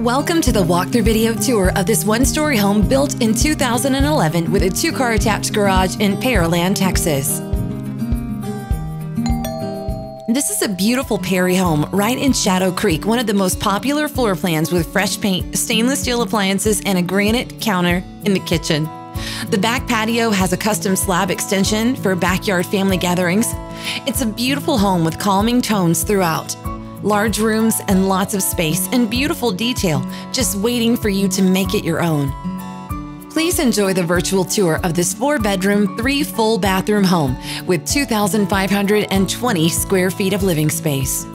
Welcome to the walkthrough video tour of this one story home built in 2011 with a two car attached garage in Pearland, Texas. This is a beautiful Perry home right in Shadow Creek, one of the most popular floor plans with fresh paint, stainless steel appliances, and a granite counter in the kitchen. The back patio has a custom slab extension for backyard family gatherings. It's a beautiful home with calming tones throughout large rooms and lots of space and beautiful detail just waiting for you to make it your own. Please enjoy the virtual tour of this four bedroom, three full bathroom home with 2,520 square feet of living space.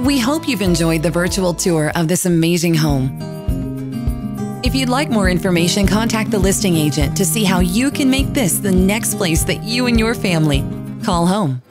We hope you've enjoyed the virtual tour of this amazing home. If you'd like more information, contact the listing agent to see how you can make this the next place that you and your family call home.